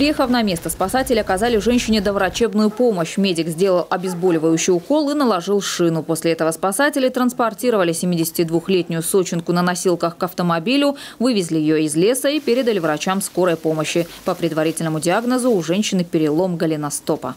Приехав на место, спасатели оказали женщине доврачебную помощь. Медик сделал обезболивающий укол и наложил шину. После этого спасатели транспортировали 72-летнюю сочинку на носилках к автомобилю, вывезли ее из леса и передали врачам скорой помощи. По предварительному диагнозу у женщины перелом голеностопа.